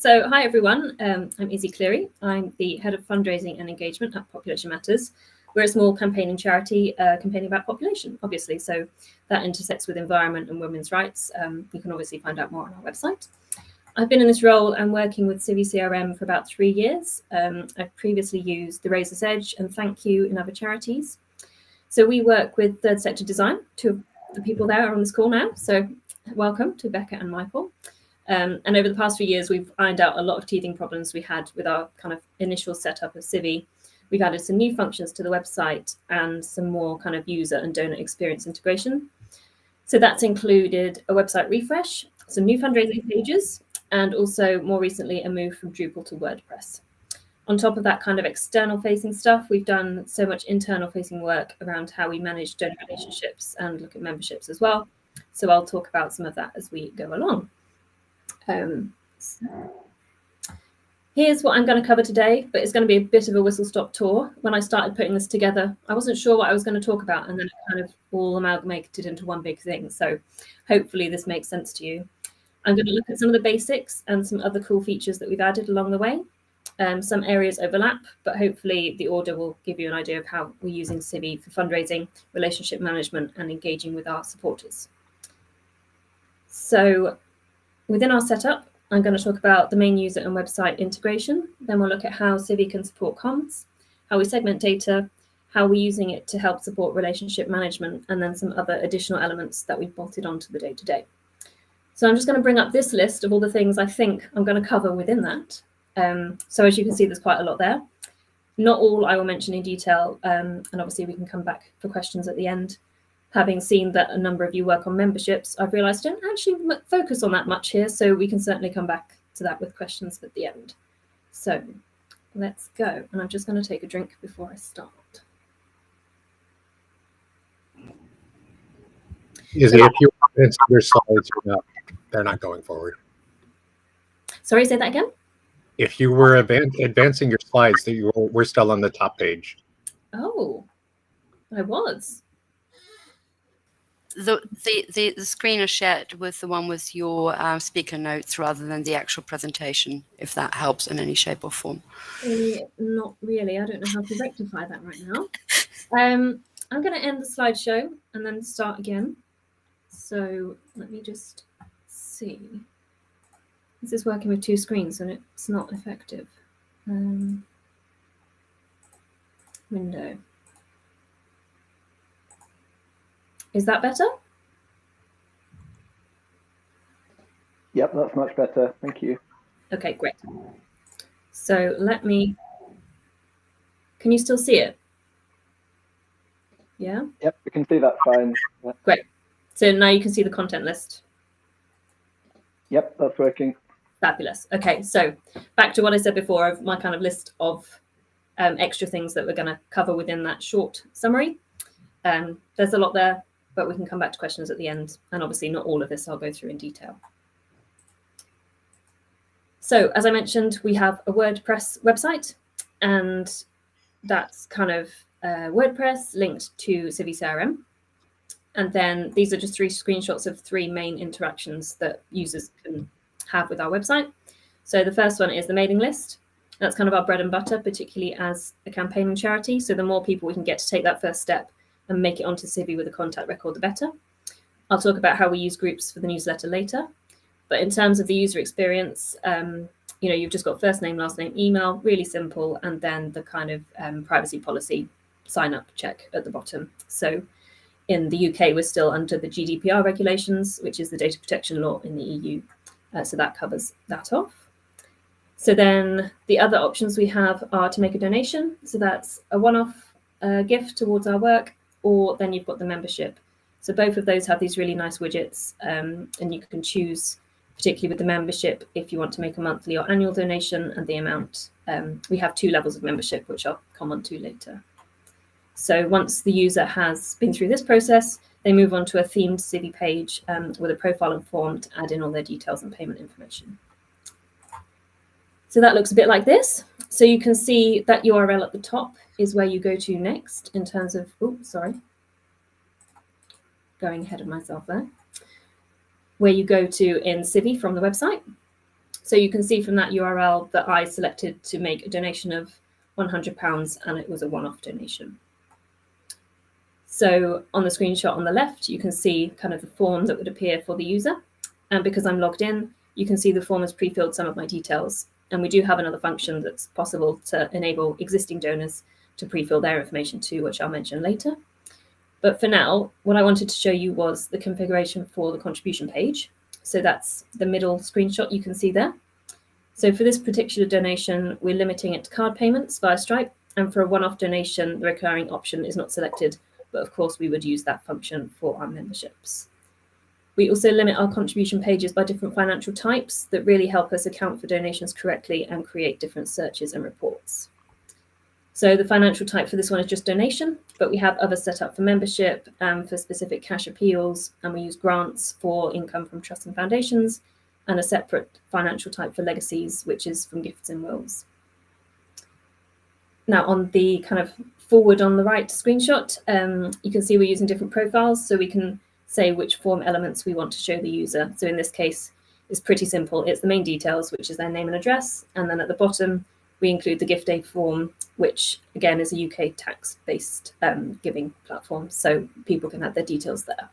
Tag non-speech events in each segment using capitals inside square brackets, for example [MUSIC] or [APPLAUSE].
So hi everyone, um, I'm Izi Clery. I'm the Head of Fundraising and Engagement at Population Matters. We're a small campaigning charity uh, campaigning about population, obviously. So that intersects with environment and women's rights. Um, you can obviously find out more on our website. I've been in this role and working with CiviCRM for about three years. Um, I've previously used the Razor's Edge and ThankQ in other charities. So we work with third sector design. Two of the people there are on this call now. So welcome to Becca and Michael. Um, and over the past few years, we've ironed out a lot of teething problems we had with our kind of initial setup of Civi. We've added some new functions to the website and some more kind of user and donor experience integration. So that's included a website refresh, some new fundraising pages, and also more recently a move from Drupal to WordPress. On top of that kind of external facing stuff, we've done so much internal facing work around how we manage donor relationships and look at memberships as well. So I'll talk about some of that as we go along. Um, so here's what I'm going to cover today, but it's going to be a bit of a whistle stop tour. When I started putting this together, I wasn't sure what I was going to talk about, and then it kind of all amalgamated into one big thing. So hopefully this makes sense to you. I'm going to look at some of the basics and some other cool features that we've added along the way. Um, some areas overlap, but hopefully the order will give you an idea of how we're using Civi for fundraising, relationship management, and engaging with our supporters. So within our setup, I'm going to talk about the main user and website integration. Then we'll look at how Civi can support comms, how we segment data, how we're using it to help support relationship management, and then some other additional elements that we've bolted onto the day-to-day. -day. So I'm just going to bring up this list of all the things I think I'm going to cover within that. Um, so as you can see, there's quite a lot there. Not all I will mention in detail, um, and obviously we can come back for questions at the end. Having seen that a number of you work on memberships, I've realised I don't actually focus on that much here, so we can certainly come back to that with questions at the end. So let's go. And I'm just going to take a drink before I start. Is it if you want your slides or not, they're not going forward. Sorry, say that again if you were advancing your slides, that you were, we're still on the top page. Oh, I was. The, the, the, the screen is shared with the one with your uh, speaker notes rather than the actual presentation, if that helps in any shape or form. Uh, not really. I don't know how to rectify that right now. Um, I'm going to end the slideshow and then start again. So let me just see. This is working with two screens and it's not effective. Um, window. Is that better? Yep, that's much better. Thank you. Okay, great. So let me, can you still see it? Yeah? Yep, we can see that fine. Great. So now you can see the content list. Yep, that's working. Fabulous. Okay, so back to what I said before of my kind of list of um, extra things that we're going to cover within that short summary. Um, there's a lot there, but we can come back to questions at the end. And obviously not all of this I'll go through in detail. So as I mentioned, we have a WordPress website and that's kind of uh, WordPress linked to CiviCRM. And then these are just three screenshots of three main interactions that users can have with our website. So the first one is the mailing list. That's kind of our bread and butter, particularly as a campaigning charity. So the more people we can get to take that first step and make it onto Civi with a contact record, the better. I'll talk about how we use groups for the newsletter later. But in terms of the user experience, um, you know, you've just got first name, last name, email, really simple, and then the kind of um, privacy policy sign up check at the bottom. So in the UK, we're still under the GDPR regulations, which is the data protection law in the EU. Uh, so that covers that off. So then the other options we have are to make a donation. So that's a one-off uh, gift towards our work, or then you've got the membership. So both of those have these really nice widgets, um, and you can choose, particularly with the membership, if you want to make a monthly or annual donation and the amount. Um, we have two levels of membership, which I'll come on to later. So once the user has been through this process, they move on to a themed Civi page um, with a profile and form to add in all their details and payment information. So that looks a bit like this. So you can see that URL at the top is where you go to next in terms of, oh, sorry, going ahead of myself there, where you go to in Civi from the website. So you can see from that URL that I selected to make a donation of £100 and it was a one-off donation. So on the screenshot on the left, you can see kind of the form that would appear for the user. And because I'm logged in, you can see the form has pre-filled some of my details. And we do have another function that's possible to enable existing donors to pre-fill their information too, which I'll mention later. But for now, what I wanted to show you was the configuration for the contribution page. So that's the middle screenshot you can see there. So for this particular donation, we're limiting it to card payments via Stripe. And for a one-off donation, the recurring option is not selected, but of course we would use that function for our memberships. We also limit our contribution pages by different financial types that really help us account for donations correctly and create different searches and reports. So the financial type for this one is just donation, but we have others set up for membership and for specific cash appeals, and we use grants for income from trusts and foundations, and a separate financial type for legacies, which is from gifts and wills. Now on the kind of forward on the right screenshot, um, you can see we're using different profiles, so we can say which form elements we want to show the user. So in this case, it's pretty simple. It's the main details, which is their name and address. And then at the bottom, we include the gift aid form, which again is a UK tax-based um, giving platform. So people can add their details there.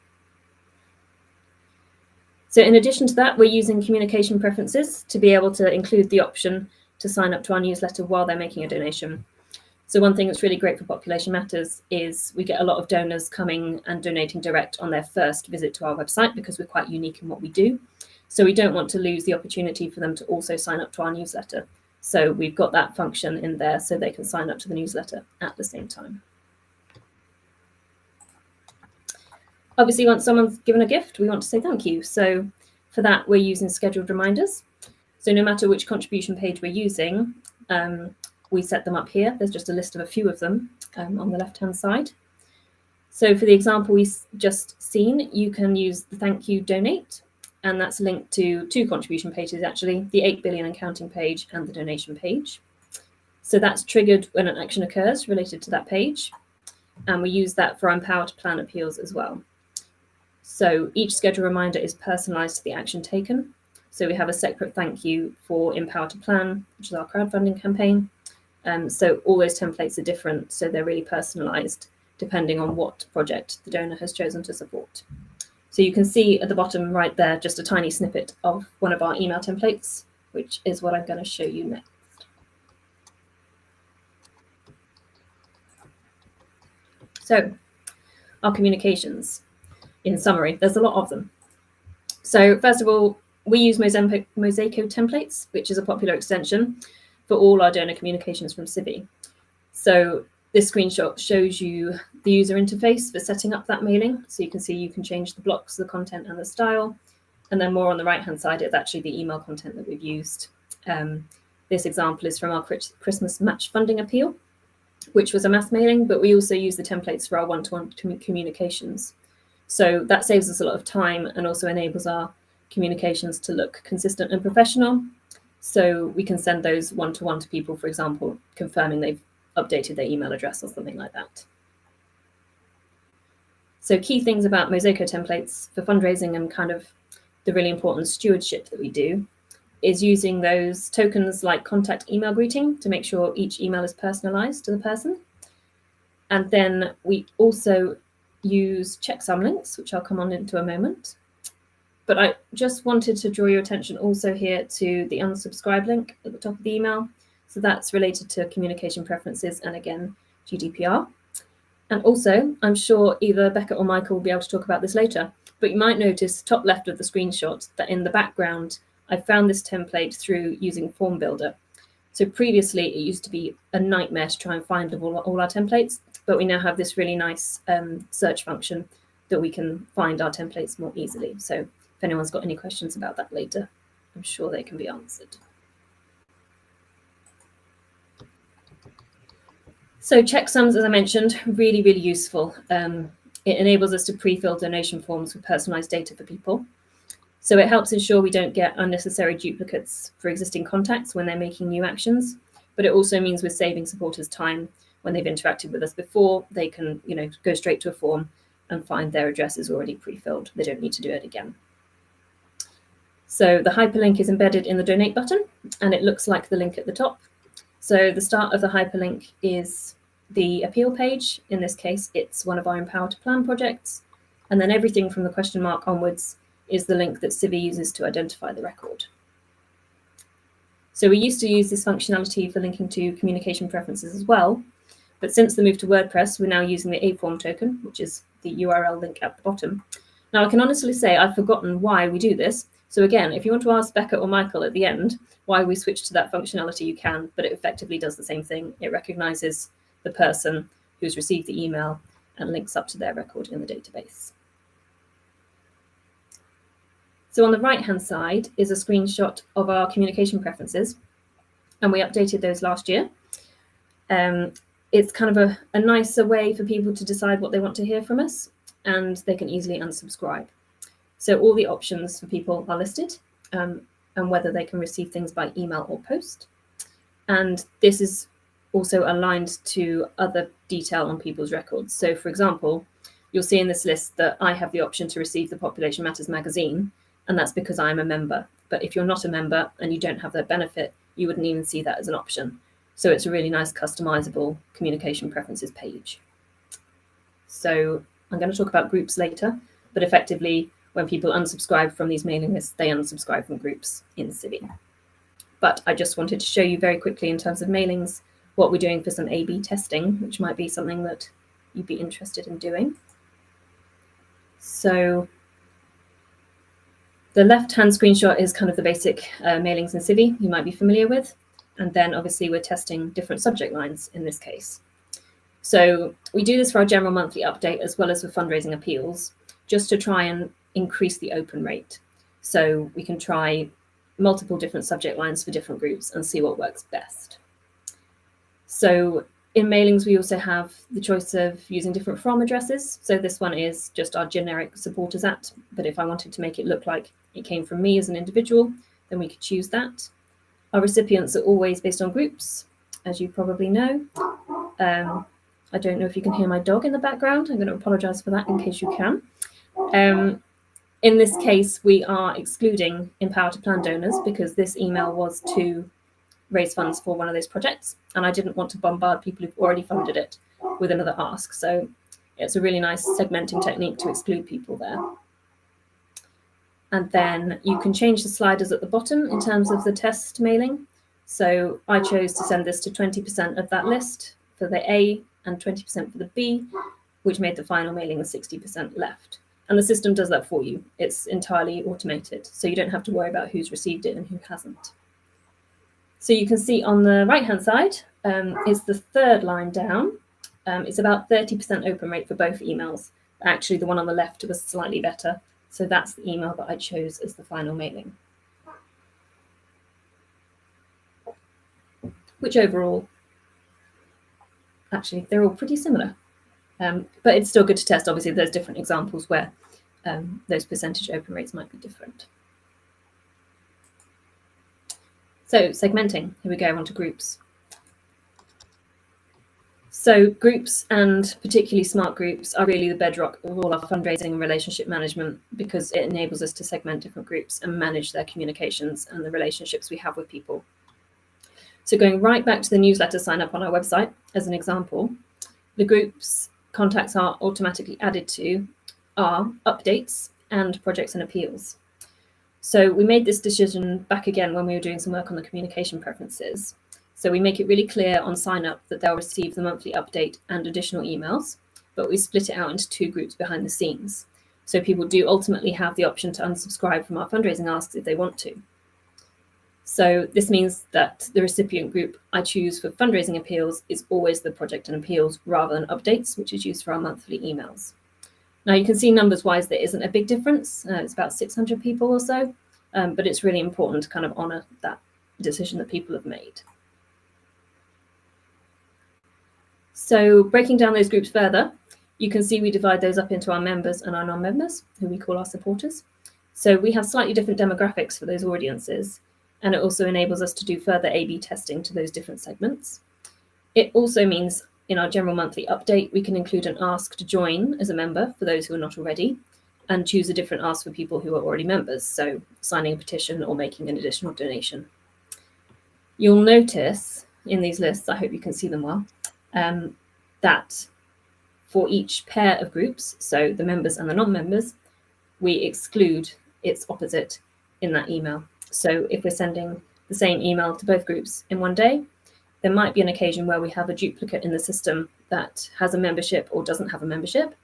So in addition to that, we're using communication preferences to be able to include the option to sign up to our newsletter while they're making a donation. So one thing that's really great for Population Matters is we get a lot of donors coming and donating direct on their first visit to our website because we're quite unique in what we do. So we don't want to lose the opportunity for them to also sign up to our newsletter. So we've got that function in there so they can sign up to the newsletter at the same time. Obviously, once someone's given a gift, we want to say thank you. So for that, we're using scheduled reminders. So no matter which contribution page we're using, um, we set them up here. There's just a list of a few of them um, on the left-hand side. So for the example we've just seen, you can use the thank you donate, and that's linked to two contribution pages, actually, the 8 billion and counting page and the donation page. So that's triggered when an action occurs related to that page. And we use that for Empower to Plan appeals as well. So each schedule reminder is personalized to the action taken. So we have a separate thank you for Empower to Plan, which is our crowdfunding campaign, um, so all those templates are different, so they're really personalized depending on what project the donor has chosen to support. So you can see at the bottom right there, just a tiny snippet of one of our email templates, which is what I'm going to show you next. So our communications, in summary, there's a lot of them. So first of all, we use Mosaico templates, which is a popular extension for all our donor communications from Civi. So this screenshot shows you the user interface for setting up that mailing. So you can see you can change the blocks, the content and the style. And then more on the right-hand side, it's actually the email content that we've used. Um, this example is from our Christmas match funding appeal, which was a mass mailing, but we also use the templates for our one-to-one -one communications. So that saves us a lot of time and also enables our communications to look consistent and professional so we can send those one-to-one to people, for example, confirming they've updated their email address or something like that. So key things about Mosaico templates for fundraising and kind of the really important stewardship that we do is using those tokens like contact email greeting to make sure each email is personalized to the person. And then we also use checksum links, which I'll come on into a moment. But I just wanted to draw your attention also here to the unsubscribe link at the top of the email. So that's related to communication preferences and again, GDPR. And also, I'm sure either Becca or Michael will be able to talk about this later, but you might notice top left of the screenshot that in the background, I found this template through using Form Builder. So previously, it used to be a nightmare to try and find all, all our templates, but we now have this really nice um, search function that we can find our templates more easily. So if anyone's got any questions about that later, I'm sure they can be answered. So checksums, as I mentioned, really, really useful. Um, it enables us to pre-fill donation forms with personalized data for people. So it helps ensure we don't get unnecessary duplicates for existing contacts when they're making new actions, but it also means we're saving supporters time when they've interacted with us before, they can you know, go straight to a form and find their address is already pre-filled. They don't need to do it again. So the hyperlink is embedded in the donate button and it looks like the link at the top. So the start of the hyperlink is the appeal page. In this case, it's one of our Empower to Plan projects. And then everything from the question mark onwards is the link that Civi uses to identify the record. So we used to use this functionality for linking to communication preferences as well. But since the move to WordPress, we're now using the Afform token, which is the URL link at the bottom. Now, I can honestly say I've forgotten why we do this. So again, if you want to ask Becca or Michael at the end why we switched to that functionality, you can, but it effectively does the same thing. It recognizes the person who's received the email and links up to their record in the database. So on the right-hand side is a screenshot of our communication preferences, and we updated those last year. Um, it's kind of a, a nicer way for people to decide what they want to hear from us, and they can easily unsubscribe. So all the options for people are listed, um, and whether they can receive things by email or post. And this is also aligned to other detail on people's records. So for example, you'll see in this list that I have the option to receive the Population Matters magazine, and that's because I'm a member. But if you're not a member and you don't have that benefit, you wouldn't even see that as an option. So it's a really nice customizable communication preferences page. So I'm going to talk about groups later, but effectively, when people unsubscribe from these mailing lists, they unsubscribe from groups in Civi. But I just wanted to show you very quickly in terms of mailings what we're doing for some A-B testing, which might be something that you'd be interested in doing. So the left-hand screenshot is kind of the basic uh, mailings in Civi you might be familiar with. And then obviously we're testing different subject lines in this case. So we do this for our general monthly update as well as for fundraising appeals, just to try and increase the open rate. So we can try multiple different subject lines for different groups and see what works best. So in mailings, we also have the choice of using different from addresses. So this one is just our generic supporters at, but if I wanted to make it look like it came from me as an individual, then we could choose that. Our recipients are always based on groups, as you probably know. Um, I don't know if you can hear my dog in the background. I'm going to apologize for that in case you can. Um, in this case, we are excluding Empower to Plan donors because this email was to raise funds for one of those projects. And I didn't want to bombard people who've already funded it with another ask. So it's a really nice segmenting technique to exclude people there. And then you can change the sliders at the bottom in terms of the test mailing. So I chose to send this to 20% of that list for the A and 20% for the B, which made the final mailing the 60% left. And the system does that for you. It's entirely automated. So you don't have to worry about who's received it and who hasn't. So you can see on the right-hand side um, is the third line down. Um, it's about 30% open rate for both emails. Actually, the one on the left was slightly better. So that's the email that I chose as the final mailing. Which overall, actually, they're all pretty similar. Um, but it's still good to test. Obviously, there's different examples where um, those percentage open rates might be different. So segmenting, here we go, onto groups. So groups and particularly smart groups are really the bedrock of all our fundraising and relationship management because it enables us to segment different groups and manage their communications and the relationships we have with people. So going right back to the newsletter sign up on our website, as an example, the groups contacts are automatically added to are updates and projects and appeals. So we made this decision back again when we were doing some work on the communication preferences. So we make it really clear on sign up that they'll receive the monthly update and additional emails, but we split it out into two groups behind the scenes. So people do ultimately have the option to unsubscribe from our fundraising asks if they want to. So this means that the recipient group I choose for fundraising appeals is always the project and appeals rather than updates, which is used for our monthly emails. Now you can see numbers wise, there isn't a big difference. Uh, it's about 600 people or so, um, but it's really important to kind of honor that decision that people have made. So breaking down those groups further, you can see we divide those up into our members and our non-members, who we call our supporters. So we have slightly different demographics for those audiences, and it also enables us to do further A-B testing to those different segments. It also means in our general monthly update, we can include an ask to join as a member for those who are not already. and choose a different ask for people who are already members, so signing a petition or making an additional donation. You'll notice in these lists, I hope you can see them well, um, that for each pair of groups, so the members and the non-members, we exclude its opposite in that email. So if we're sending the same email to both groups in one day, there might be an occasion where we have a duplicate in the system that has a membership or doesn't have a membership.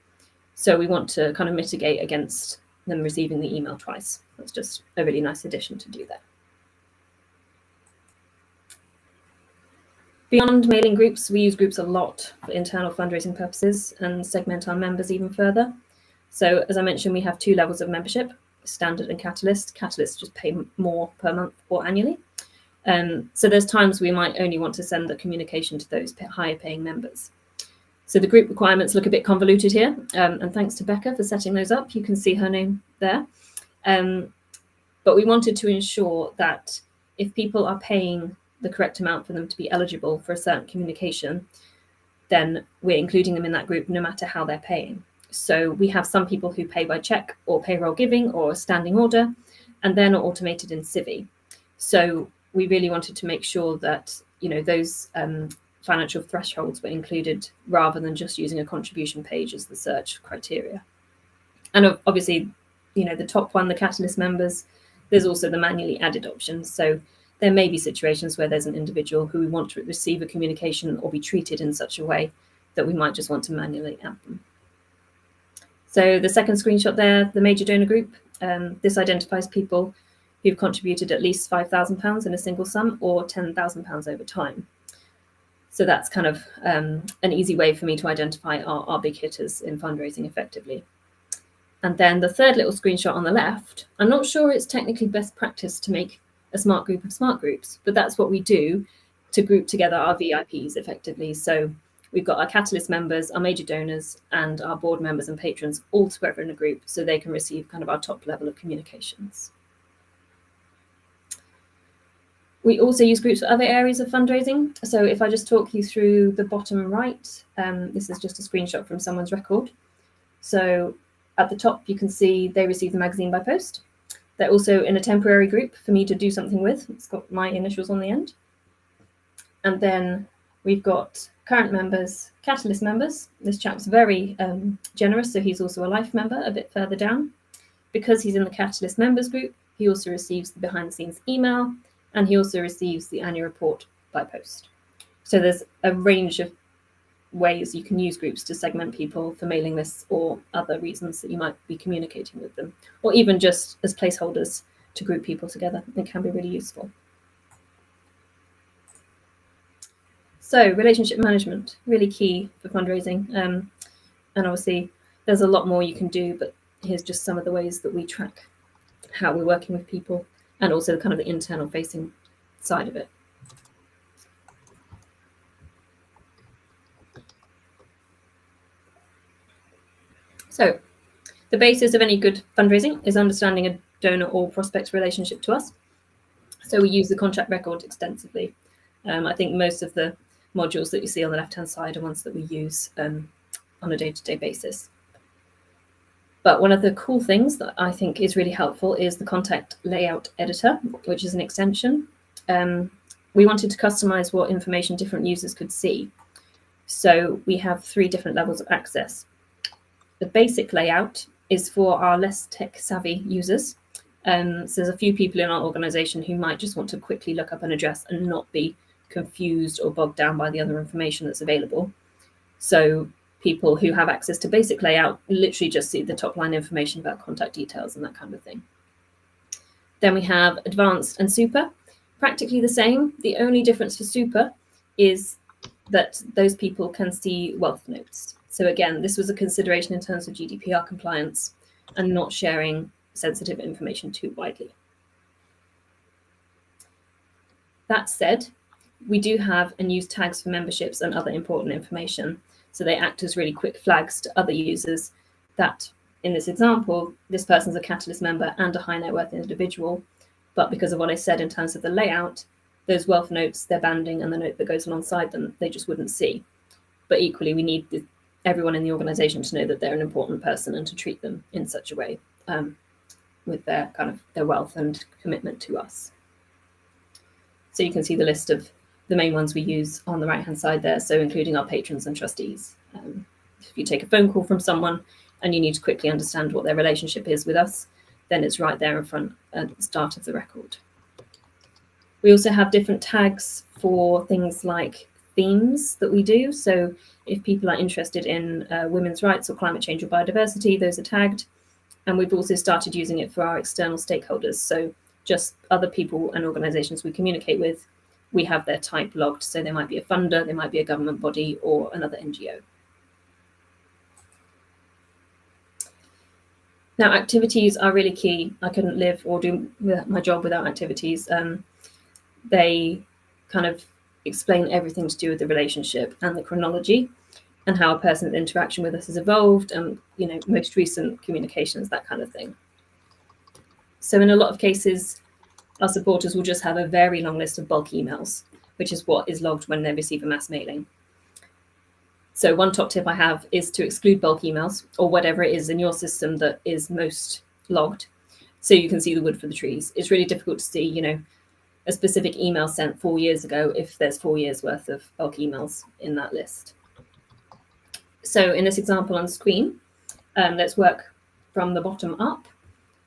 So we want to kind of mitigate against them receiving the email twice. That's just a really nice addition to do that. Beyond mailing groups, we use groups a lot for internal fundraising purposes and segment our members even further. So as I mentioned, we have two levels of membership, standard and catalyst. Catalyst just pay more per month or annually. Um, so there's times we might only want to send the communication to those higher paying members. So the group requirements look a bit convoluted here. Um, and thanks to Becca for setting those up. You can see her name there. Um, but we wanted to ensure that if people are paying the correct amount for them to be eligible for a certain communication, then we're including them in that group no matter how they're paying. So we have some people who pay by check or payroll giving or standing order, and they're not automated in Civi. So we really wanted to make sure that you know those um, financial thresholds were included rather than just using a contribution page as the search criteria. And obviously, you know, the top one, the Catalyst members, there's also the manually added options. So there may be situations where there's an individual who we want to receive a communication or be treated in such a way that we might just want to manually add them. So the second screenshot there, the major donor group, um, this identifies people who've contributed at least £5,000 in a single sum or £10,000 over time. So that's kind of um, an easy way for me to identify our, our big hitters in fundraising effectively. And then the third little screenshot on the left, I'm not sure it's technically best practice to make a smart group of smart groups, but that's what we do to group together our VIPs effectively. So we've got our Catalyst members, our major donors, and our board members and patrons all together in a group so they can receive kind of our top level of communications. We also use groups for other areas of fundraising. So if I just talk you through the bottom right, um, this is just a screenshot from someone's record. So at the top, you can see they receive the magazine by post. They're also in a temporary group for me to do something with. It's got my initials on the end. And then we've got current members, Catalyst members. This chap's very um, generous, so he's also a life member a bit further down. Because he's in the Catalyst members group, he also receives the behind the scenes email and he also receives the annual report by post. So there's a range of ways you can use groups to segment people for mailing lists or other reasons that you might be communicating with them, or even just as placeholders to group people together. It can be really useful. So relationship management, really key for fundraising. Um, and obviously there's a lot more you can do, but here's just some of the ways that we track how we're working with people and also the kind of the internal facing side of it. So the basis of any good fundraising is understanding a donor or prospect's relationship to us. So we use the contract record extensively. Um, I think most of the modules that you see on the left-hand side are ones that we use um, on a day-to-day -day basis. But one of the cool things that I think is really helpful is the contact layout editor, which is an extension. Um, we wanted to customize what information different users could see. So we have three different levels of access. The basic layout is for our less tech savvy users. Um, so there's a few people in our organization who might just want to quickly look up an address and not be confused or bogged down by the other information that's available. So people who have access to basic layout literally just see the top line information about contact details and that kind of thing. Then we have advanced and super, practically the same. The only difference for super is that those people can see wealth notes. So again, this was a consideration in terms of GDPR compliance and not sharing sensitive information too widely. That said, we do have and use tags for memberships and other important information. So they act as really quick flags to other users that in this example, this person's a Catalyst member and a high net worth individual. But because of what I said in terms of the layout, those wealth notes, their banding, and the note that goes alongside them, they just wouldn't see. But equally, we need the everyone in the organization to know that they're an important person and to treat them in such a way um, with their kind of their wealth and commitment to us. So you can see the list of the main ones we use on the right hand side there, so including our patrons and trustees. Um, if you take a phone call from someone and you need to quickly understand what their relationship is with us, then it's right there in front at the start of the record. We also have different tags for things like themes that we do. So if people are interested in uh, women's rights or climate change or biodiversity, those are tagged. And we've also started using it for our external stakeholders. So just other people and organizations we communicate with, we have their type logged. So they might be a funder, they might be a government body or another NGO. Now, activities are really key. I couldn't live or do my job without activities. Um, they kind of explain everything to do with the relationship and the chronology and how a person's interaction with us has evolved and you know most recent communications that kind of thing so in a lot of cases our supporters will just have a very long list of bulk emails which is what is logged when they receive a mass mailing so one top tip i have is to exclude bulk emails or whatever it is in your system that is most logged so you can see the wood for the trees it's really difficult to see you know a specific email sent four years ago if there's four years worth of bulk emails in that list. So in this example on screen, um, let's work from the bottom up.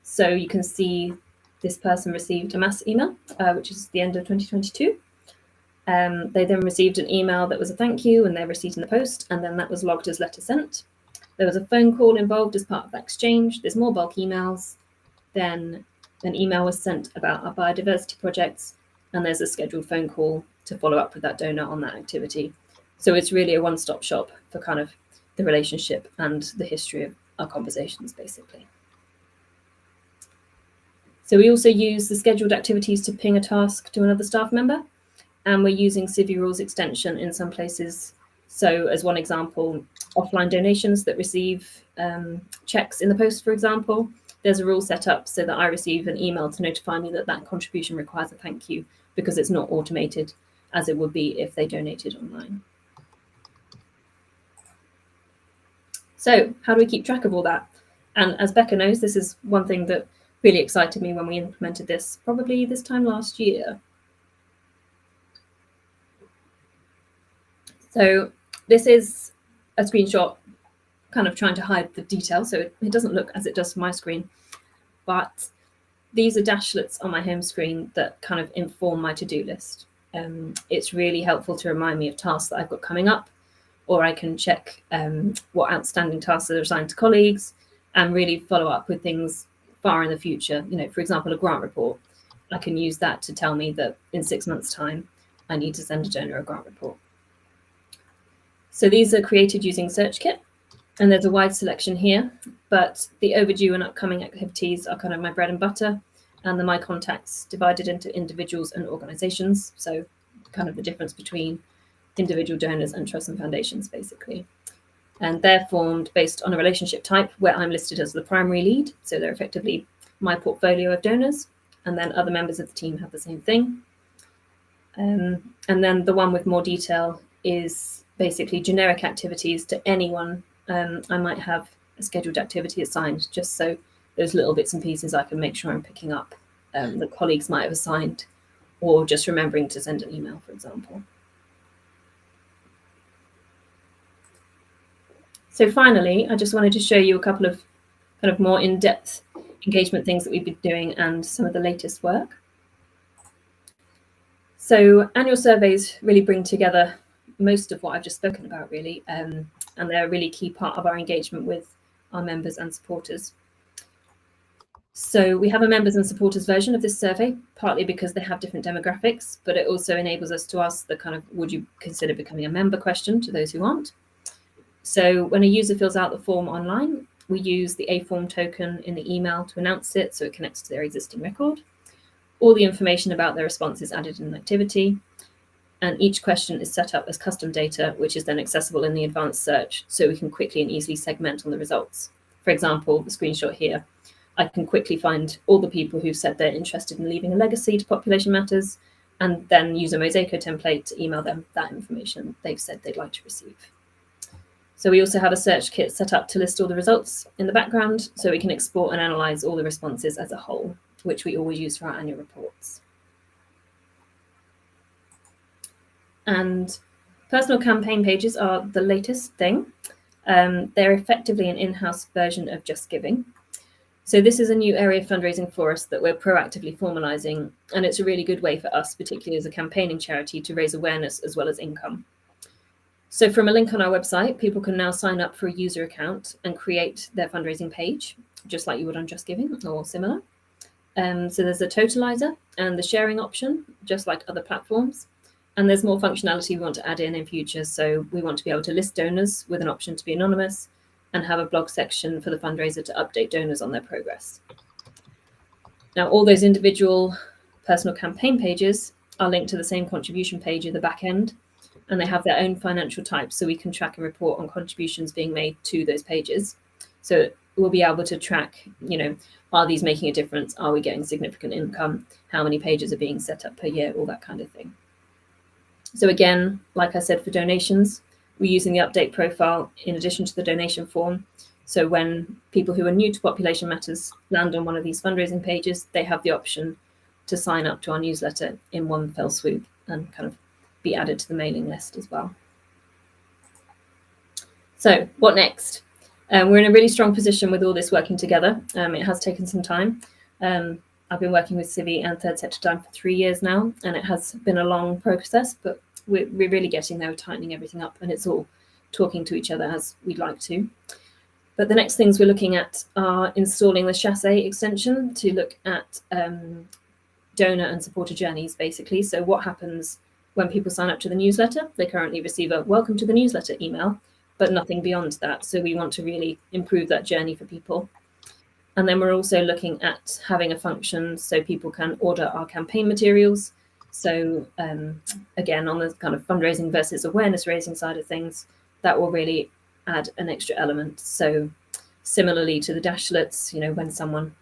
So you can see this person received a mass email, uh, which is the end of 2022. Um, they then received an email that was a thank you and their receipt in the post, and then that was logged as letter sent. There was a phone call involved as part of that exchange. There's more bulk emails. Then an email was sent about our biodiversity projects, and there's a scheduled phone call to follow up with that donor on that activity. So it's really a one-stop shop for kind of the relationship and the history of our conversations, basically. So we also use the scheduled activities to ping a task to another staff member, and we're using CiviRules extension in some places. So as one example, offline donations that receive um, checks in the post, for example, there's a rule set up so that I receive an email to notify me that that contribution requires a thank you because it's not automated as it would be if they donated online. So how do we keep track of all that? And as Becca knows, this is one thing that really excited me when we implemented this, probably this time last year. So this is a screenshot kind of trying to hide the detail so it, it doesn't look as it does from my screen. But these are dashlets on my home screen that kind of inform my to-do list. Um, it's really helpful to remind me of tasks that I've got coming up, or I can check um, what outstanding tasks are assigned to colleagues and really follow up with things far in the future. You know, for example, a grant report. I can use that to tell me that in six months' time, I need to send a donor a grant report. So these are created using SearchKit and there's a wide selection here, but the overdue and upcoming activities are kind of my bread and butter, and the my contacts divided into individuals and organizations. So kind of the difference between individual donors and trusts and foundations, basically. And they're formed based on a relationship type where I'm listed as the primary lead. So they're effectively my portfolio of donors. And then other members of the team have the same thing. Um, and then the one with more detail is basically generic activities to anyone um, I might have a scheduled activity assigned just so those little bits and pieces I can make sure I'm picking up um, that colleagues might have assigned or just remembering to send an email, for example. So finally, I just wanted to show you a couple of kind of more in-depth engagement things that we've been doing and some of the latest work. So annual surveys really bring together most of what I've just spoken about, really. Um, and they're a really key part of our engagement with our members and supporters. So we have a members and supporters version of this survey, partly because they have different demographics, but it also enables us to ask the kind of, would you consider becoming a member question to those who aren't. So when a user fills out the form online, we use the Afform token in the email to announce it so it connects to their existing record. All the information about their response is added in an activity and each question is set up as custom data, which is then accessible in the advanced search, so we can quickly and easily segment on the results. For example, the screenshot here, I can quickly find all the people who've said they're interested in leaving a legacy to Population Matters, and then use a Mosaico template to email them that information they've said they'd like to receive. So we also have a SearchKit set up to list all the results in the background so we can export and analyze all the responses as a whole, which we always use for our annual reports. And personal campaign pages are the latest thing. Um, they're effectively an in-house version of JustGiving. So this is a new area of fundraising for us that we're proactively formalizing, and it's a really good way for us, particularly as a campaigning charity, to raise awareness as well as income. So from a link on our website, people can now sign up for a user account and create their fundraising page, just like you would on JustGiving or similar. Um, so there's a totalizer and the sharing option, just like other platforms. And there's more functionality we want to add in in future. So we want to be able to list donors with an option to be anonymous, and have a blog section for the fundraiser to update donors on their progress. Now, all those individual personal campaign pages are linked to the same contribution page at the back end, and they have their own financial types, so we can track and report on contributions being made to those pages. So we'll be able to track, you know, are these making a difference? Are we getting significant income? How many pages are being set up per year? All that kind of thing. So again, like I said, for donations, we're using the update profile in addition to the donation form. So when people who are new to Population Matters land on one of these fundraising pages, they have the option to sign up to our newsletter in one fell swoop and kind of be added to the mailing list as well. So what next? Um, we're in a really strong position with all this working together. Um, it has taken some time. Um, I've been working with Civi and Third Sector Design for three years now, and it has been a long process, but we're, we're really getting there, tightening everything up, and it's all talking to each other as we'd like to. But the next things we're looking at are installing the Chasse extension to look at um, donor and supporter journeys, basically. So what happens when people sign up to the newsletter? They currently receive a welcome to the newsletter email, but nothing beyond that. So we want to really improve that journey for people. And then we're also looking at having a function so people can order our campaign materials so um, again, on the kind of fundraising versus awareness raising side of things, that will really add an extra element. So similarly to the dashlets, you know, when someone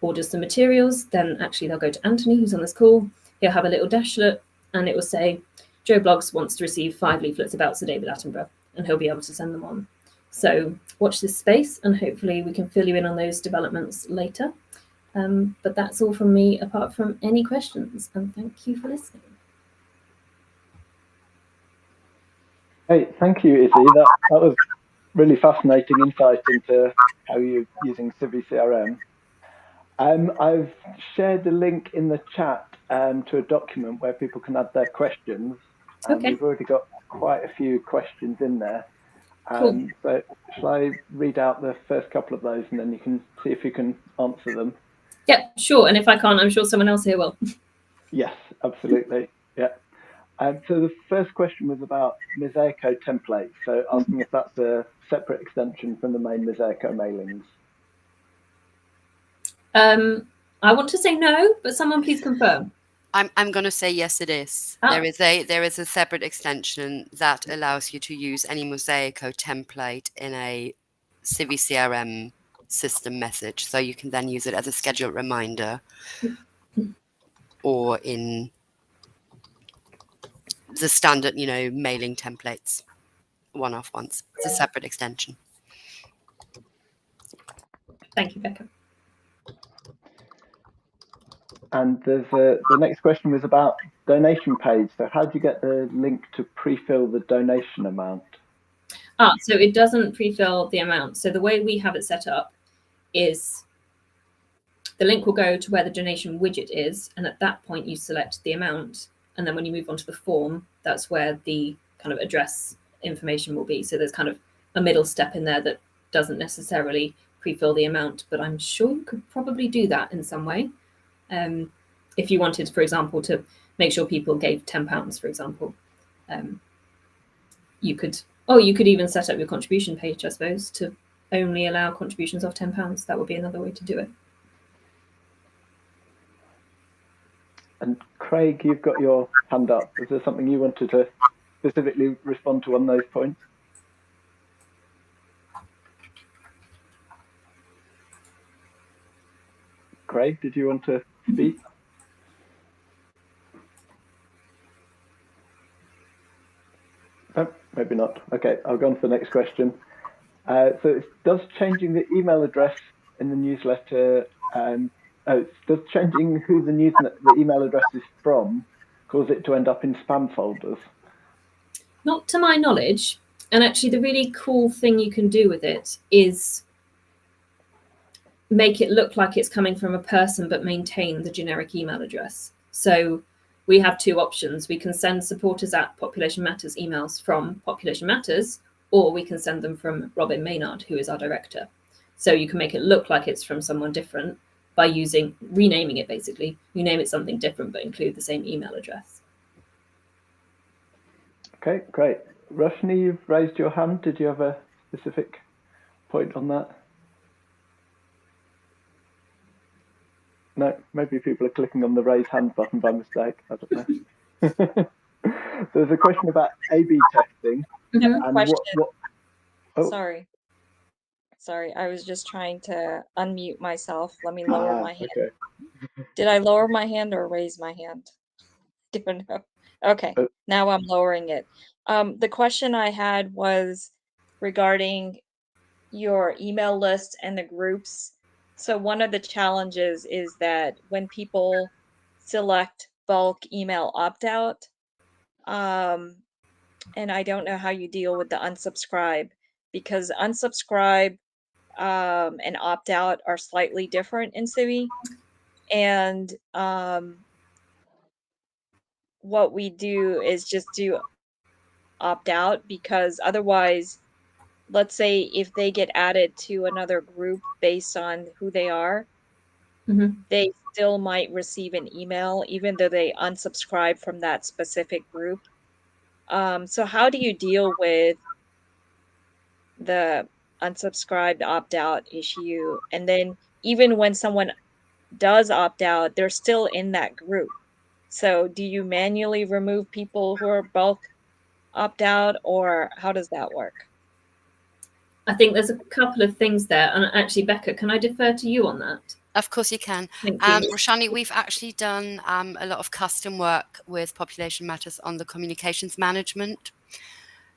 orders the materials, then actually they'll go to Anthony, who's on this call. He'll have a little dashlet and it will say, Joe Bloggs wants to receive five leaflets about Sir David Attenborough, and he'll be able to send them on. So watch this space and hopefully we can fill you in on those developments later. Um, but that's all from me, apart from any questions. And thank you for listening. Hey, thank you, Izi. That, that was really fascinating insight into how you're using CiviCRM. Um, I've shared the link in the chat um, to a document where people can add their questions. And okay. we've already got quite a few questions in there. Um, cool. So shall I read out the first couple of those and then you can see if you can answer them? Yeah, sure. And if I can't, I'm sure someone else here will. [LAUGHS] Yes, absolutely. Yeah. Um, so the first question was about Mosaico templates. So asking if that's a separate extension from the main Mosaico mailings. Um, I want to say no, but someone please confirm. I'm I'm going to say yes. It is. Ah. There is a there is a separate extension that allows you to use any Mosaico template in a CiviCRM system message. So you can then use it as a scheduled reminder or in the standard, you know, mailing templates, one off ones. It's a separate extension. Thank you, Becca. And there's a, the next question was about donation page. So how do you get the link to pre-fill the donation amount? Ah, so it doesn't pre-fill the amount. So the way we have it set up is the link will go to where the donation widget is. And at that point, you select the amount. And then when you move on to the form, that's where the kind of address information will be. So there's kind of a middle step in there that doesn't necessarily pre-fill the amount, but I'm sure you could probably do that in some way. Um, if you wanted, for example, to make sure people gave £10, for example, um, you could, oh, you could even set up your contribution page, I suppose, to only allow contributions of £10. That would be another way to do it. And Craig, you've got your hand up. Is there something you wanted to specifically respond to on those points? Craig, did you want to speak? Oh, maybe not. Okay, I'll go on to the next question. Uh, so does changing the email address in the newsletter, um, oh, does changing who the news the email address is from cause it to end up in spam folders? Not to my knowledge. And actually, the really cool thing you can do with it is make it look like it's coming from a person, but maintain the generic email address. So we have two options. We can send supporters at Population Matters emails from Population Matters, or we can send them from Robin Maynard, who is our director. So you can make it look like it's from someone different by using renaming it basically. You name it something different, but include the same email address. Okay, great. Roshni, you've raised your hand. Did you have a specific point on that? No, maybe people are clicking on the raise hand button by mistake. I don't know. [LAUGHS] There's a question about A/B testing. and question. What, what... Oh. Sorry. Sorry, I was just trying to unmute myself. Let me lower ah, my hand. Okay. Did I lower my hand or raise my hand? [LAUGHS] Don't know. Okay, uh, now I'm lowering it. Um, the question I had was regarding your email list and the groups. So one of the challenges is that when people select bulk email opt out, um, and I don't know how you deal with the unsubscribe because unsubscribe um, and opt out are slightly different in Civi. And um, what we do is just do opt out because otherwise, let's say if they get added to another group based on who they are, mm-hmm. they still might receive an email even though they unsubscribe from that specific group. Um, so, how do you deal with the unsubscribed opt out issue? And then, even when someone does opt out, they're still in that group. So, do you manually remove people who are bulk opt out, or how does that work? I think there's a couple of things there. And actually, Becca, can I defer to you on that? Of course you can. Thank um, Roshni, we've actually done um, a lot of custom work with Population Matters on the communications management.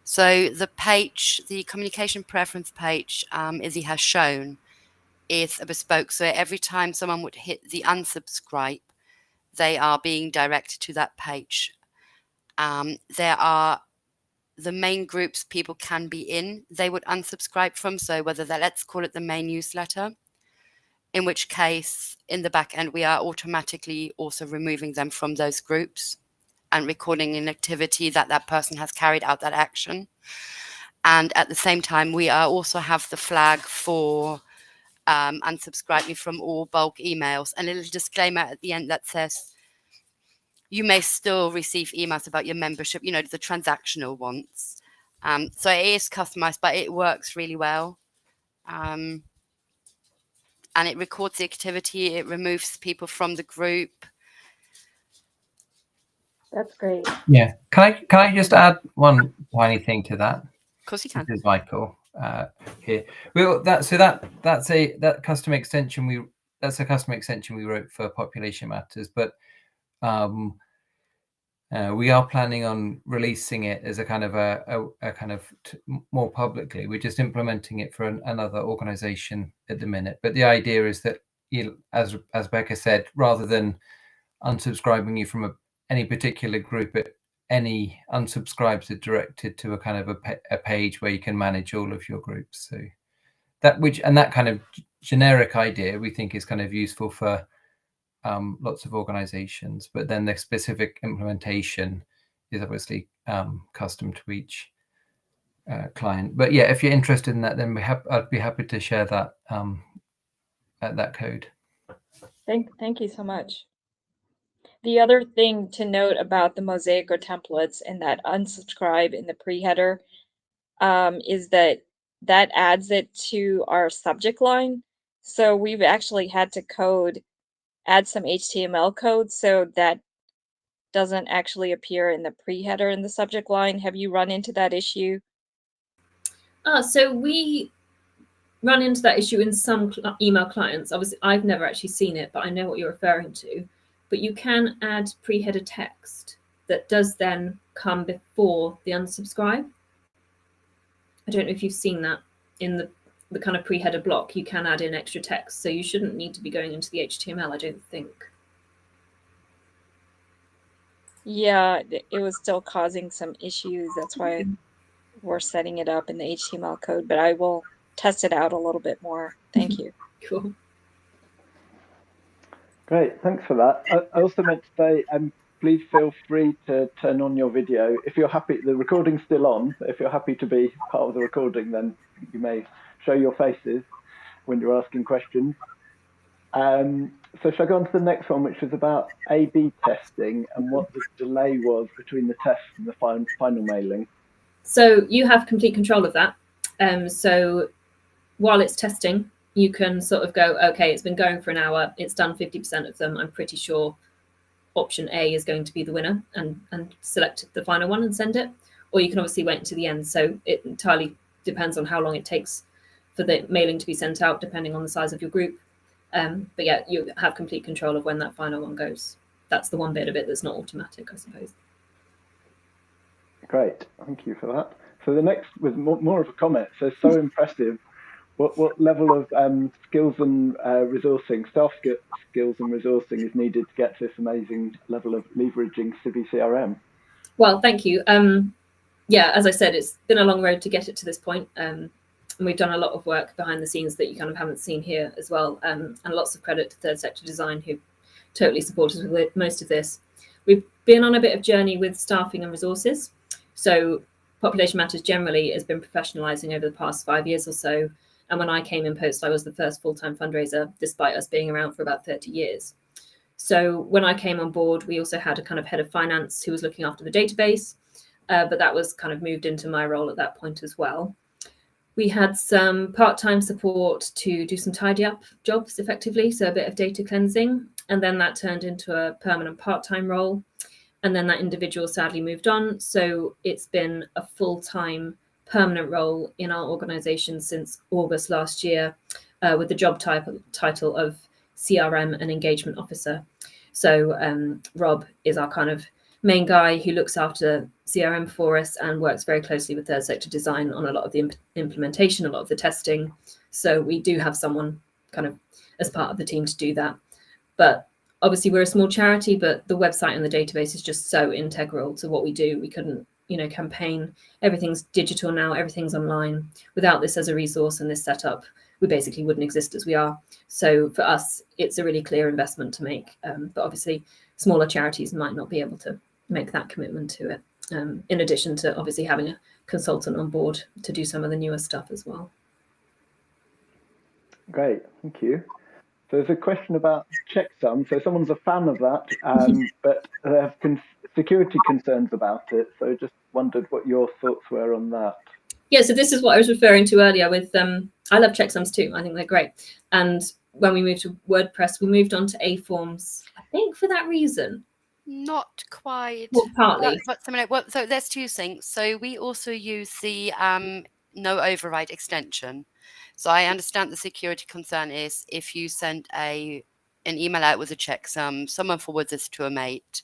So the page, the communication preference page, um, Izi has shown, is a bespoke. So every time someone would hit the unsubscribe, they are being directed to that page. Um, there are the main groups people can be in, they would unsubscribe from. So whether that, let's call it the main newsletter, in which case in the back end, we are automatically also removing them from those groups and recording an activity that that person has carried out that action. And at the same time, we are also have the flag for um, unsubscribe me from all bulk emails and a little disclaimer at the end that says you may still receive emails about your membership, you know, the transactional ones. Um, so it is customized, but it works really well. Um, and it records the activity, it removes people from the group. That's great. Yeah. Can I can I just add one tiny thing to that? Of course you can. This is Michael uh, here. Well, that so that that's a that custom extension we that's a custom extension we wrote for Population Matters, but um, uh, we are planning on releasing it as a kind of a, a, a kind of t- more publicly. We're just implementing it for an, another organization at the minute. But the idea is that, you, as as Becca said, rather than unsubscribing you from a, any particular group, it, any unsubscribes are directed to a kind of a, a page where you can manage all of your groups. So that which and that kind of generic idea we think is kind of useful for um, lots of organizations, but then the specific implementation is obviously um, custom to each uh, client. But yeah, if you're interested in that, then we have, I'd be happy to share that um, that code. Thank, thank you so much. The other thing to note about the Mosaico templates and that unsubscribe in the pre-header um, is that that adds it to our subject line. So we've actually had to code add some HTML code so that doesn't actually appear in the pre-header in the subject line. Have you run into that issue? Uh, so we run into that issue in some cl email clients. Obviously, I've never actually seen it, but I know what you're referring to. But you can add pre-header text. that does then come before the unsubscribe. I don't know if you've seen that in the, the kind of pre-header block, you can add in extra text. So you shouldn't need to be going into the HTML, I don't think. Yeah, it was still causing some issues. That's why we're setting it up in the HTML code, but I will test it out a little bit more. Thank [LAUGHS] you. Cool. Great, thanks for that. I, also meant to say, um, please feel free to turn on your video. If you're happy, the recording's still on. If you're happy to be part of the recording, then you may show your faces when you're asking questions. Um, so shall I go on to the next one, which was about A-B testing and what the delay was between the test and the final, final mailing? So you have complete control of that. Um, so while it's testing, you can sort of go, okay, it's been going for an hour. It's done 50% of them. I'm pretty sure option A is going to be the winner and, and select the final one and send it. Or you can obviously wait to the end. So it entirely depends on how long it takes for the mailing to be sent out, depending on the size of your group. Um, but yeah, you have complete control of when that final one goes. That's the one bit of it that's not automatic, I suppose. Great, thank you for that. So the next was more, of a comment. So so [LAUGHS] impressive. What what level of um, skills and uh, resourcing, staff skills and resourcing is needed to get to this amazing level of leveraging CiviCRM? Well, thank you. Um, yeah, as I said, it's been a long road to get it to this point. Um, and we've done a lot of work behind the scenes that you kind of haven't seen here as well. Um, and lots of credit to Third Sector Design, who totally supported with most of this. We've been on a bit of journey with staffing and resources. So Population Matters generally has been professionalizing over the past five years or so. And when I came in post, I was the first full-time fundraiser, despite us being around for about 30 years. So when I came on board, we also had a kind of head of finance who was looking after the database, uh, but that was kind of moved into my role at that point as well. We had some part-time support to do some tidy up jobs effectively, so a bit of data cleansing, and then that turned into a permanent part-time role and then that individual sadly moved on. So it's been a full time permanent role in our organization since August last year uh, with the job type, title of CRM and engagement officer. So um, Rob is our kind of main guy who looks after CRM for us and works very closely with third sector design on a lot of the imp implementation, a lot of the testing. So we do have someone kind of as part of the team to do that. But obviously we're a small charity, but the website and the database is just so integral to what we do. We couldn't, you know, campaign. Everything's digital now. Everything's online. Without this as a resource and this setup, we basically wouldn't exist as we are. So for us, it's a really clear investment to make. Um, but obviously, smaller charities might not be able to make that commitment to it. Um, in addition to obviously having a consultant on board to do some of the newer stuff as well. Great, thank you. So there's a question about checksum. So someone's a fan of that, um, [LAUGHS] but they have con security concerns about it. So just wondered what your thoughts were on that. Yeah, so this is what I was referring to earlier with um, I love checksums too. I think they're great. And when we moved to WordPress, we moved on to Afforms, I think for that reason. Not quite. Well, partly. But, but, well, so there's two things. So we also use the um, no override extension. So I understand the security concern is if you send a an email out with a checksum, someone forwards this to a mate.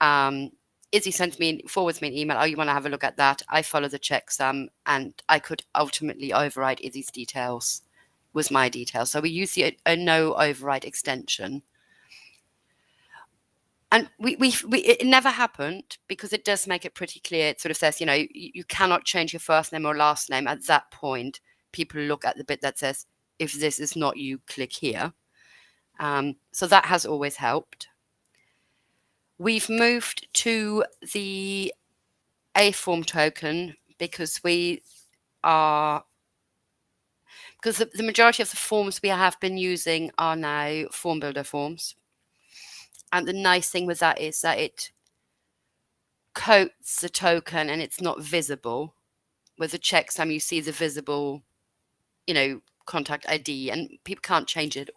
Um, Izi sends me forwards me an email. Oh, you want to have a look at that? I follow the checksum, and I could ultimately override Izi's details. Was my details. So we use the a no override extension. And we, we, we, it never happened because it does make it pretty clear. It sort of says, you know, you, you cannot change your first name or last name at that point people look at the bit that says, if this is not you, click here. Um, so that has always helped. We've moved to the Afform token because we are because the, the, majority of the forms we have been using are now form builder forms. And the nice thing with that is that it coats the token and it's not visible. With the checksum, you see the visible you know, contact ID and people can't change it,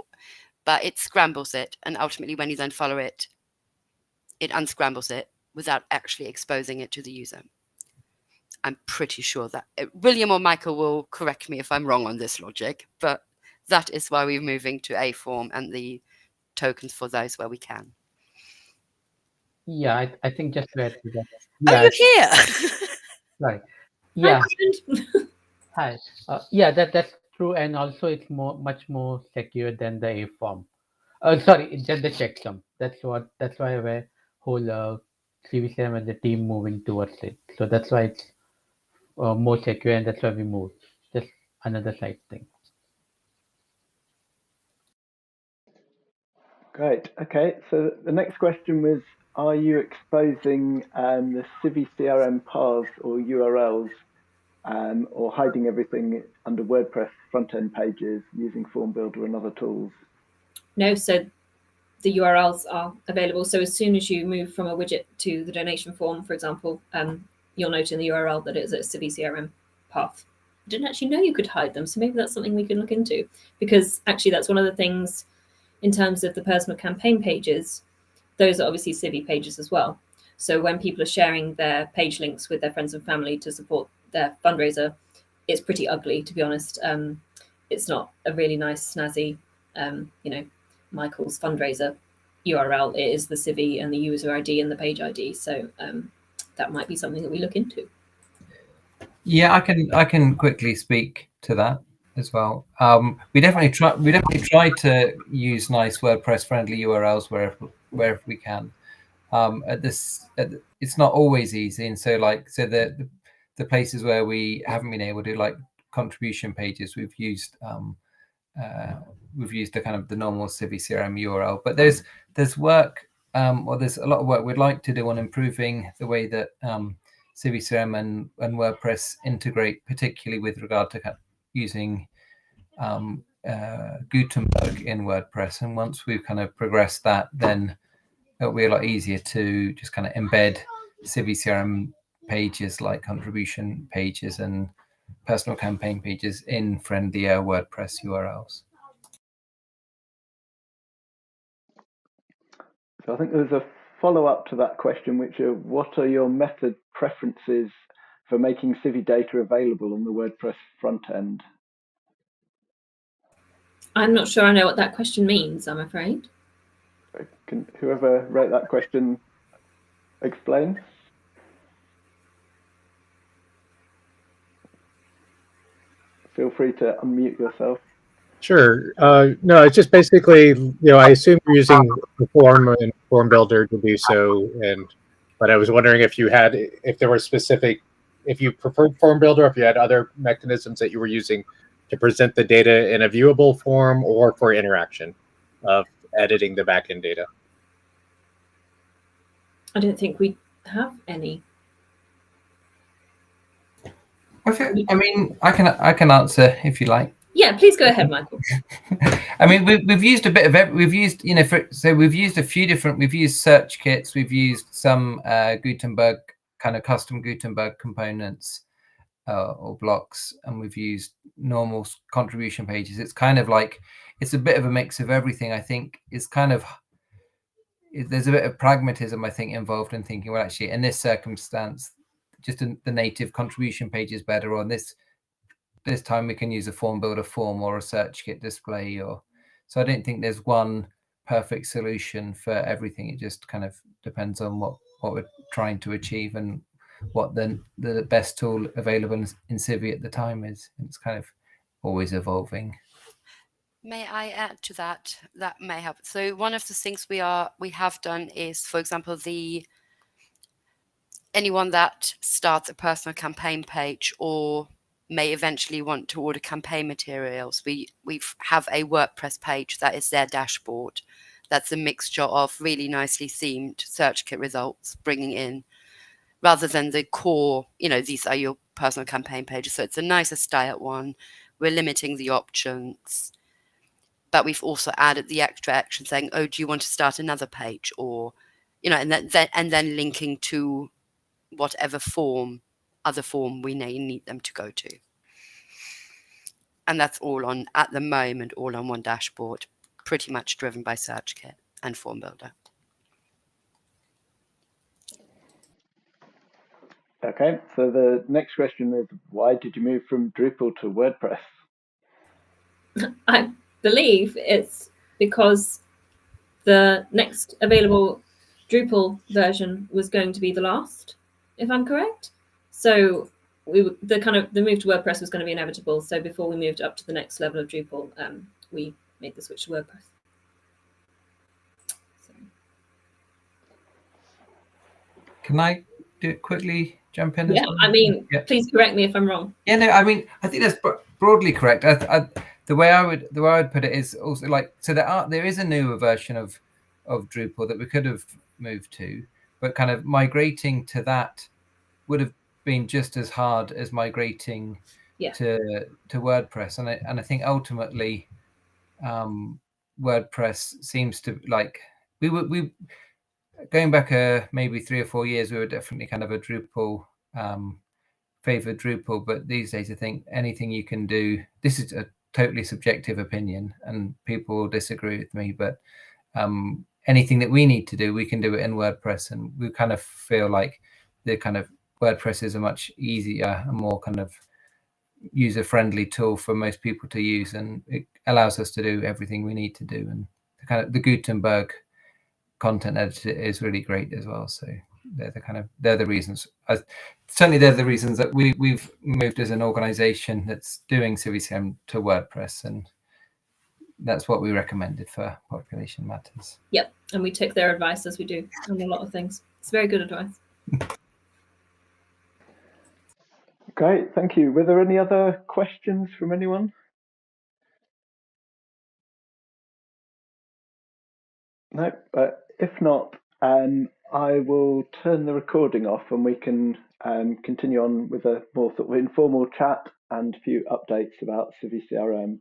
but it scrambles it. And ultimately, when you then follow it, it unscrambles it without actually exposing it to the user. I'm pretty sure that uh, William or Michael will correct me if I'm wrong on this logic, but that is why we're moving to Afform and the tokens for those where we can. Yeah, I, I think just where. Yeah, Are you here? right. [LAUGHS] Yeah. Hi. Uh, yeah, that that's true, and also it's more much more secure than the A form. Uh, sorry, just the checksum. That's what. That's why we're whole uh, CiviCRM and the team moving towards it. So that's why it's uh, more secure, and that's why we move. Just another side thing. Great. Okay. So the next question was: Are you exposing um, the Civi CRM paths or URLs, um, or hiding everything under WordPress front-end pages using Form Builder and other tools? No. So the URLs are available. So as soon as you move from a widget to the donation form, for example, um, you'll note in the URL that it is a CiviCRM path. I didn't actually know you could hide them, so maybe that's something we can look into because actually that's one of the things in terms of the personal campaign pages. Those are obviously Civi pages as well. So when people are sharing their page links with their friends and family to support their fundraiser, it's pretty ugly to be honest. Um, it's not a really nice, snazzy, um, you know, Michael's fundraiser URL. It is the Civi and the user ID and the page ID. So um, that might be something that we look into. Yeah, I can I can quickly speak to that as well. Um, we definitely try we definitely try to use nice WordPress friendly URLs wherever wherever we can. Um, at this, at, it's not always easy, and so like so the, the, places where we haven't been able to like contribution pages, we've used um, uh, we've used the kind of the normal CiviCRM URL. But there's there's work, um, well, there's a lot of work we'd like to do on improving the way that um, CiviCRM and, and WordPress integrate, particularly with regard to using um, uh, Gutenberg in WordPress. And once we've kind of progressed that, then it'll be a lot easier to just kind of embed CiviCRM pages like contribution pages and personal campaign pages in friendlier WordPress URLs. So I think there's a follow up to that question, which are what are your method preferences for making Civi data available on the WordPress front end? I'm not sure I know what that question means, I'm afraid. Can whoever wrote that question explain? Feel free to unmute yourself. Sure. Uh, no, it's just basically, you know, I assume you're using the form and form builder to do so. And, but I was wondering if you had, if there were specific, if you preferred form builder, if you had other mechanisms that you were using to present the data in a viewable form or for interaction of editing the backend data. I don't think we have any. I mean, I can I can answer if you like. Yeah, please go ahead, Michael. [LAUGHS] I mean, we've, we've used a bit of every, we've used you know for, so we've used a few different we've used SearchKits we've used some uh, Gutenberg kind of custom Gutenberg components uh, or blocks and we've used normal contribution pages. It's kind of like it's a bit of a mix of everything. I think it's kind of there's a bit of pragmatism I think involved in thinking well actually in this circumstance just a, the native contribution page is better or this this time we can use a form builder form or a SearchKit display or so i don't think there's one perfect solution for everything it just kind of depends on what what we're trying to achieve and what the the best tool available in, civi at the time is. It's kind of always evolving. May i add to that? That may help. So one of the things we are we have done is for example the anyone that starts a personal campaign page or may eventually want to order campaign materials, we we have a WordPress page that is their dashboard. That's a mixture of really nicely themed SearchKit results, bringing in rather than the core. You know, these are your personal campaign pages, so it's a nicer style one. We're limiting the options, but we've also added the extra action saying, "Oh, do you want to start another page?" or you know, and then and then linking to whatever form other form we need them to go to. And that's all on, at the moment, all on one dashboard, pretty much driven by SearchKit and Form Builder. Okay, so the next question is why did you move from Drupal to WordPress? I believe it's because the next available Drupal version was going to be the last, if I'm correct. So we the kind of the move to WordPress was going to be inevitable. So before we moved up to the next level of Drupal, um, we made the switch to WordPress. So. Can I do it quickly? Jump in. Yeah, well? I mean, yeah. please correct me if I'm wrong. Yeah, no, I mean, I think that's broadly correct. I, I, the way I would the way I would put it is also like so there are there is a newer version of of Drupal that we could have moved to, but kind of migrating to that would have been just as hard as migrating yeah. to to WordPress, and I and I think ultimately, um, WordPress seems to like we were we going back uh, maybe three or four years, we were definitely kind of a Drupal um, favored Drupal, but these days I think anything you can do. This is a totally subjective opinion, and people will disagree with me, but um, anything that we need to do, we can do it in WordPress, and we kind of feel like the kind of WordPress is a much easier and more kind of user friendly tool for most people to use, and it allows us to do everything we need to do. And the kind of the Gutenberg content editor is really great as well. So they're the kind of they're the reasons. Uh, certainly, they're the reasons that we we've moved as an organization that's doing CiviCRM to WordPress, and that's what we recommended for population matters. Yep, and we take their advice as we do on a lot of things. It's very good advice. [LAUGHS] Great, thank you. Were there any other questions from anyone? No, but if not, um, I will turn the recording off and we can um, continue on with a more sort of informal chat and a few updates about CiviCRM